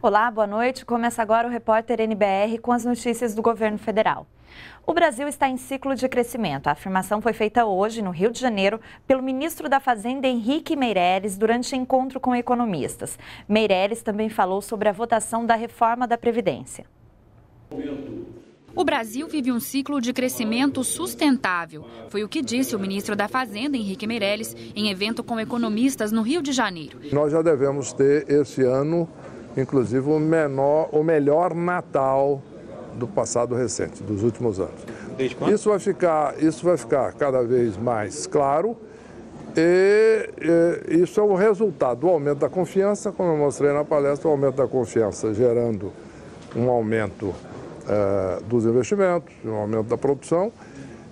Olá, boa noite. Começa agora o repórter NBR com as notícias do governo federal. O Brasil está em ciclo de crescimento. A afirmação foi feita hoje, no Rio de Janeiro, pelo ministro da Fazenda, Henrique Meirelles, durante encontro com economistas. Meirelles também falou sobre a votação da reforma da Previdência. O Brasil vive um ciclo de crescimento sustentável. Foi o que disse o ministro da Fazenda, Henrique Meirelles, em evento com economistas no Rio de Janeiro. Nós já devemos ter esse ano inclusive o, menor, o melhor Natal do passado recente, dos últimos anos. Isso vai ficar, isso vai ficar cada vez mais claro e, e, isso é o resultado do aumento da confiança, como eu mostrei na palestra, o aumento da confiança gerando um aumento eh, dos investimentos, um aumento da produção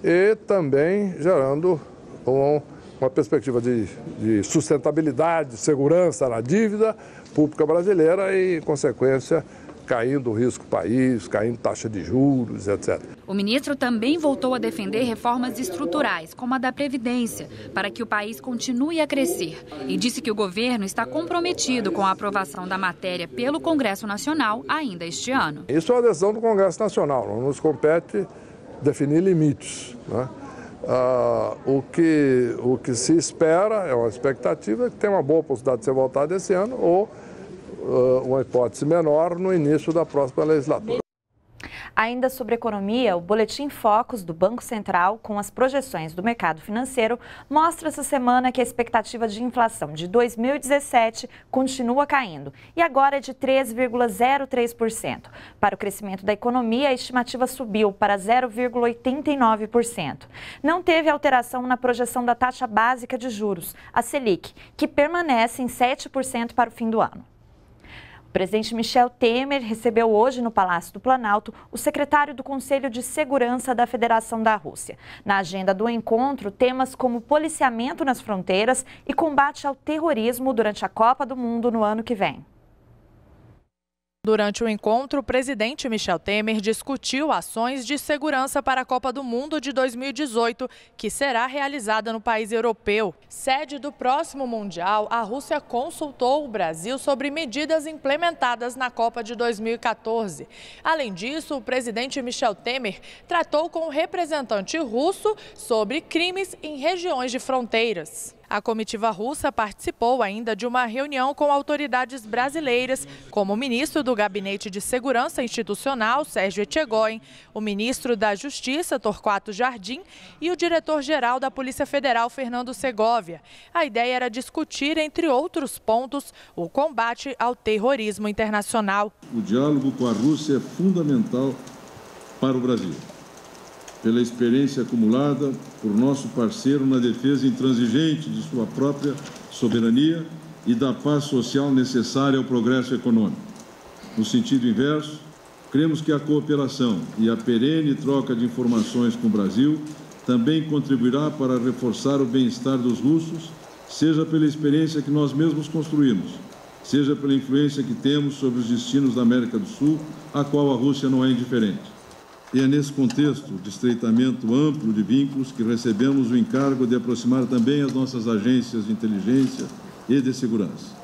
e também gerando um, uma perspectiva de, de sustentabilidade, segurança na dívida, pública brasileira e, consequência, caindo o risco país, caindo taxa de juros, etc. O ministro também voltou a defender reformas estruturais, como a da Previdência, para que o país continue a crescer. E disse que o governo está comprometido com a aprovação da matéria pelo Congresso Nacional ainda este ano. Isso é uma decisão do Congresso Nacional, não nos compete definir limites. Né? Ah, o, que, o que se espera, é uma expectativa, é que tenha uma boa possibilidade de ser votado esse ano ou uma hipótese menor no início da próxima legislatura. Ainda sobre economia, o Boletim Focus do Banco Central, com as projeções do mercado financeiro, mostra essa semana que a expectativa de inflação de 2017 continua caindo e agora é de 3,03%. Para o crescimento da economia, a estimativa subiu para 0,89%. Não teve alteração na projeção da taxa básica de juros, a Selic, que permanece em 7% para o fim do ano presidente Michel Temer recebeu hoje no Palácio do Planalto o secretário do Conselho de Segurança da Federação da Rússia. Na agenda do encontro, temas como policiamento nas fronteiras e combate ao terrorismo durante a Copa do Mundo no ano que vem. Durante o encontro, o presidente Michel Temer discutiu ações de segurança para a Copa do Mundo de 2018, que será realizada no país europeu. Sede do próximo Mundial, a Rússia consultou o Brasil sobre medidas implementadas na Copa de 2014. Além disso, o presidente Michel Temer tratou com o representante russo sobre crimes em regiões de fronteiras. A comitiva russa participou ainda de uma reunião com autoridades brasileiras, como o ministro do Gabinete de Segurança Institucional, Sérgio Etchegóin, o ministro da Justiça, Torquato Jardim, e o diretor-geral da Polícia Federal, Fernando Segovia. A ideia era discutir, entre outros pontos, o combate ao terrorismo internacional. O diálogo com a Rússia é fundamental para o Brasil pela experiência acumulada por nosso parceiro na defesa intransigente de sua própria soberania e da paz social necessária ao progresso econômico. No sentido inverso, cremos que a cooperação e a perene troca de informações com o Brasil também contribuirá para reforçar o bem-estar dos russos, seja pela experiência que nós mesmos construímos, seja pela influência que temos sobre os destinos da América do Sul, a qual a Rússia não é indiferente. E é nesse contexto de estreitamento amplo de vínculos que recebemos o encargo de aproximar também as nossas agências de inteligência e de segurança.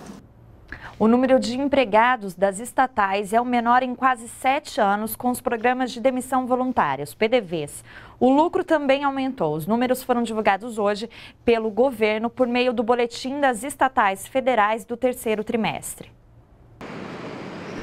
O número de empregados das estatais é o menor em quase sete anos com os programas de demissão voluntária, os PDVs. O lucro também aumentou. Os números foram divulgados hoje pelo governo por meio do Boletim das Estatais Federais do terceiro trimestre.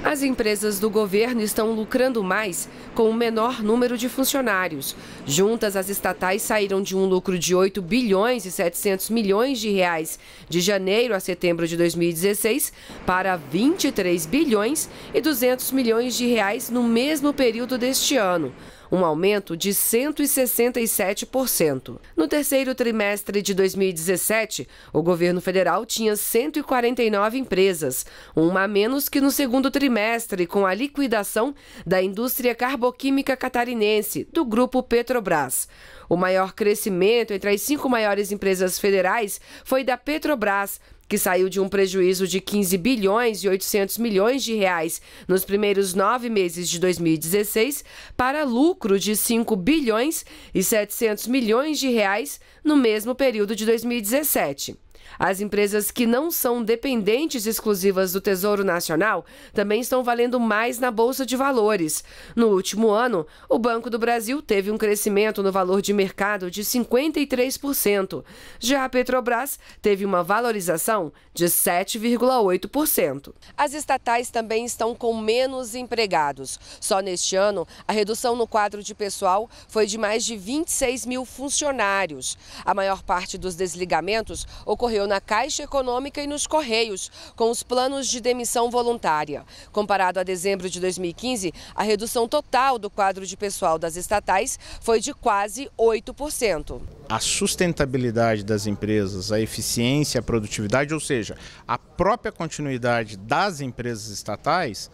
As empresas do governo estão lucrando mais com o menor número de funcionários. Juntas, as estatais saíram de um lucro de 8 bilhões e 700 milhões de reais de janeiro a setembro de 2016 para 23 bilhões e 200 milhões de reais no mesmo período deste ano um aumento de 167%. No terceiro trimestre de 2017, o governo federal tinha 149 empresas, uma a menos que no segundo trimestre, com a liquidação da indústria carboquímica catarinense, do grupo Petrobras. O maior crescimento entre as cinco maiores empresas federais foi da Petrobras, que saiu de um prejuízo de 15 bilhões e 800 milhões de reais nos primeiros nove meses de 2016 para lucro de 5 bilhões e 700 milhões de reais no mesmo período de 2017. As empresas que não são dependentes exclusivas do Tesouro Nacional também estão valendo mais na Bolsa de Valores. No último ano, o Banco do Brasil teve um crescimento no valor de mercado de 53%. Já a Petrobras teve uma valorização de 7,8%. As estatais também estão com menos empregados. Só neste ano, a redução no quadro de pessoal foi de mais de 26 mil funcionários. A maior parte dos desligamentos ocorreu na Caixa Econômica e nos Correios, com os planos de demissão voluntária. Comparado a dezembro de 2015, a redução total do quadro de pessoal das estatais foi de quase 8%. A sustentabilidade das empresas, a eficiência, a produtividade, ou seja, a própria continuidade das empresas estatais,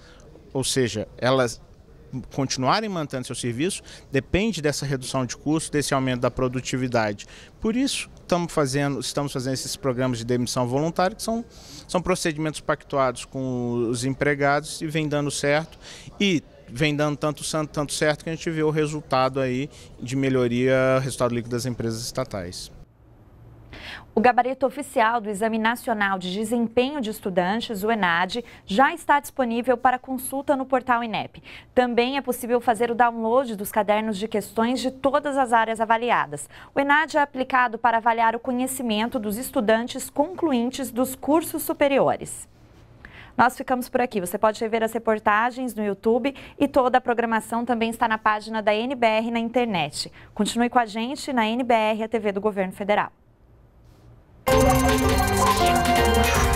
ou seja, elas continuarem mantendo seu serviço depende dessa redução de custo, desse aumento da produtividade. Por isso, estamos fazendo, estamos fazendo esses programas de demissão voluntária, que são, são procedimentos pactuados com os empregados e vem dando certo. E vem dando tanto, tanto certo que a gente vê o resultado aí de melhoria, resultado líquido das empresas estatais. O gabarito oficial do Exame Nacional de Desempenho de Estudantes, o ENAD, já está disponível para consulta no portal INEP. Também é possível fazer o download dos cadernos de questões de todas as áreas avaliadas. O ENAD é aplicado para avaliar o conhecimento dos estudantes concluintes dos cursos superiores. Nós ficamos por aqui. Você pode rever as reportagens no YouTube e toda a programação também está na página da NBR na internet. Continue com a gente na NBR, a TV do Governo Federal. Thank you.